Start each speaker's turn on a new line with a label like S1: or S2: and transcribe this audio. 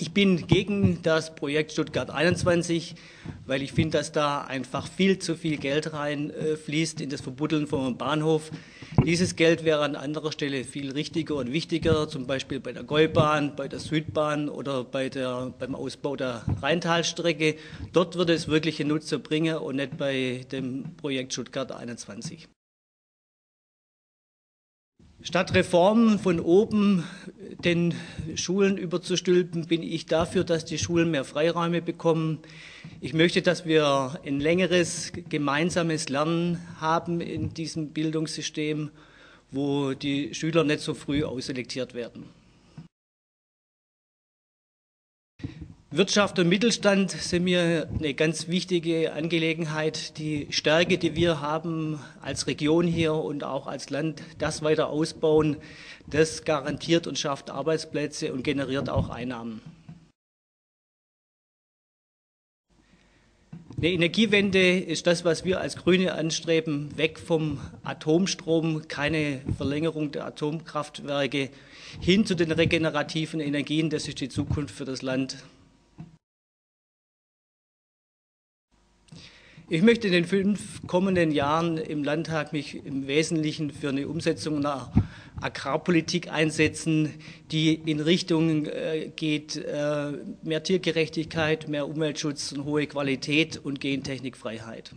S1: Ich bin gegen das Projekt Stuttgart 21, weil ich finde, dass da einfach viel zu viel Geld reinfließt in das Verbuddeln vom Bahnhof. Dieses Geld wäre an anderer Stelle viel richtiger und wichtiger, zum Beispiel bei der Gäubahn, bei der Südbahn oder bei der, beim Ausbau der Rheintalstrecke. Dort würde es wirkliche Nutzer bringen und nicht bei dem Projekt Stuttgart 21. Statt Reformen von oben den Schulen überzustülpen, bin ich dafür, dass die Schulen mehr Freiräume bekommen. Ich möchte, dass wir ein längeres gemeinsames Lernen haben in diesem Bildungssystem, wo die Schüler nicht so früh ausselektiert werden. Wirtschaft und Mittelstand sind mir eine ganz wichtige Angelegenheit. Die Stärke, die wir haben als Region hier und auch als Land, das weiter ausbauen, das garantiert und schafft Arbeitsplätze und generiert auch Einnahmen. Eine Energiewende ist das, was wir als Grüne anstreben, weg vom Atomstrom, keine Verlängerung der Atomkraftwerke, hin zu den regenerativen Energien. Das ist die Zukunft für das Land. Ich möchte in den fünf kommenden Jahren im Landtag mich im Wesentlichen für eine Umsetzung einer Agrarpolitik einsetzen, die in Richtung äh, geht äh, mehr Tiergerechtigkeit, mehr Umweltschutz und hohe Qualität und Gentechnikfreiheit.